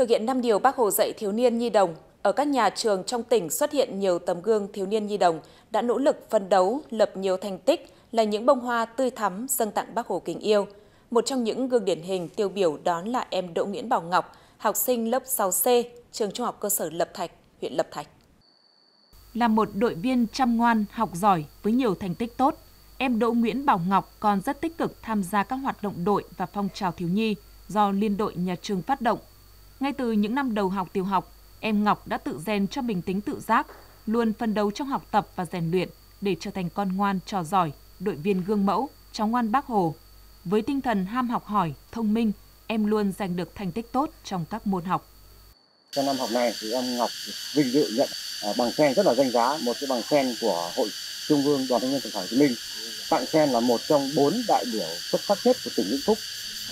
Thực hiện 5 điều Bác Hồ dạy thiếu niên nhi đồng, ở các nhà trường trong tỉnh xuất hiện nhiều tấm gương thiếu niên nhi đồng đã nỗ lực phân đấu, lập nhiều thành tích là những bông hoa tươi thắm dâng tặng Bác Hồ kính yêu. Một trong những gương điển hình tiêu biểu đó là em Đỗ Nguyễn Bảo Ngọc, học sinh lớp 6C, trường Trung học cơ sở Lập Thạch, huyện Lập Thạch. Là một đội viên chăm ngoan, học giỏi với nhiều thành tích tốt, em Đỗ Nguyễn Bảo Ngọc còn rất tích cực tham gia các hoạt động đội và phong trào thiếu nhi do liên đội nhà trường phát động. Ngay từ những năm đầu học tiểu học, em Ngọc đã tự rèn cho mình tính tự giác, luôn phân đấu trong học tập và rèn luyện để trở thành con ngoan trò giỏi, đội viên gương mẫu, cháu ngoan bác Hồ. Với tinh thần ham học hỏi, thông minh, em luôn giành được thành tích tốt trong các môn học. Trong năm học này thì em Ngọc vinh dự nhận à, bằng khen rất là danh giá, một cái bằng khen của Hội Trung ương Đoàn Thanh niên Cộng sản Hồ Chí Minh. Tặng khen là một trong bốn đại biểu xuất sắc nhất của tỉnh Vĩnh Phúc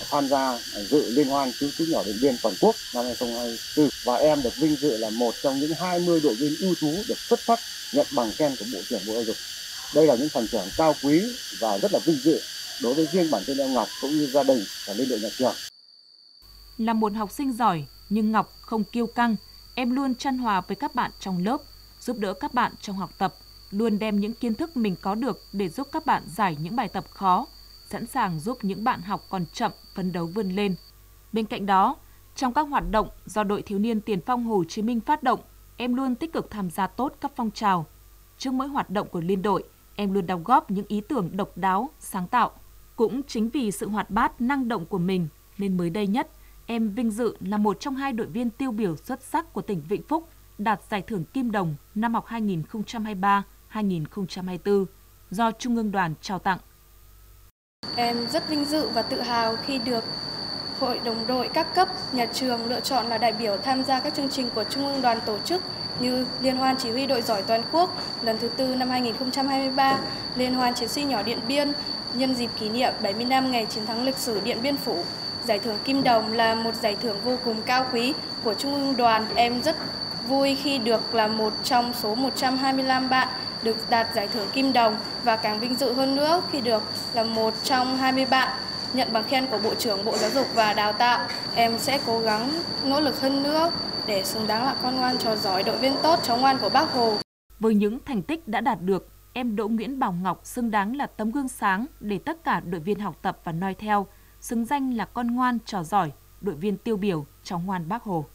tham gia dự liên hoan cứu cứu nhỏ điện biên toàn quốc năm 2024 và em được vinh dự là một trong những 20 đội viên ưu tú được xuất sắc nhận bằng khen của Bộ trưởng Bộ Giáo dục. Đây là những phần thưởng cao quý và rất là vinh dự đối với riêng bản thân em Ngọc cũng như gia đình và liên đội nhà trường. Là một học sinh giỏi nhưng Ngọc không kiêu căng, em luôn chăn hòa với các bạn trong lớp, giúp đỡ các bạn trong học tập, luôn đem những kiến thức mình có được để giúp các bạn giải những bài tập khó, sẵn sàng giúp những bạn học còn chậm phấn đấu vươn lên. Bên cạnh đó, trong các hoạt động do đội thiếu niên tiền phong Hồ Chí Minh phát động, em luôn tích cực tham gia tốt các phong trào. Trước mỗi hoạt động của liên đội, em luôn đóng góp những ý tưởng độc đáo, sáng tạo. Cũng chính vì sự hoạt bát, năng động của mình nên mới đây nhất, em vinh dự là một trong hai đội viên tiêu biểu xuất sắc của tỉnh Vĩnh Phúc đạt giải thưởng Kim Đồng năm học 2023-2024 do Trung ương đoàn trao tặng. Em rất vinh dự và tự hào khi được Hội đồng đội các cấp nhà trường lựa chọn là đại biểu tham gia các chương trình của Trung ương đoàn tổ chức như Liên hoan chỉ huy đội giỏi toàn quốc lần thứ tư năm 2023, Liên hoan chiến sĩ nhỏ Điện Biên nhân dịp kỷ niệm 70 năm ngày chiến thắng lịch sử Điện Biên Phủ. Giải thưởng Kim Đồng là một giải thưởng vô cùng cao quý của Trung ương đoàn. Em rất vui khi được là một trong số 125 bạn được đạt giải thưởng Kim Đồng và càng vinh dự hơn nữa khi được là một trong 20 bạn nhận bằng khen của Bộ trưởng Bộ Giáo dục và Đào tạo. Em sẽ cố gắng nỗ lực hơn nữa để xứng đáng là con ngoan trò giỏi, đội viên tốt, cháu ngoan của Bác Hồ. Với những thành tích đã đạt được, em Đỗ Nguyễn Bảo Ngọc xứng đáng là tấm gương sáng để tất cả đội viên học tập và noi theo, xứng danh là con ngoan trò giỏi, đội viên tiêu biểu, cháu ngoan Bác Hồ.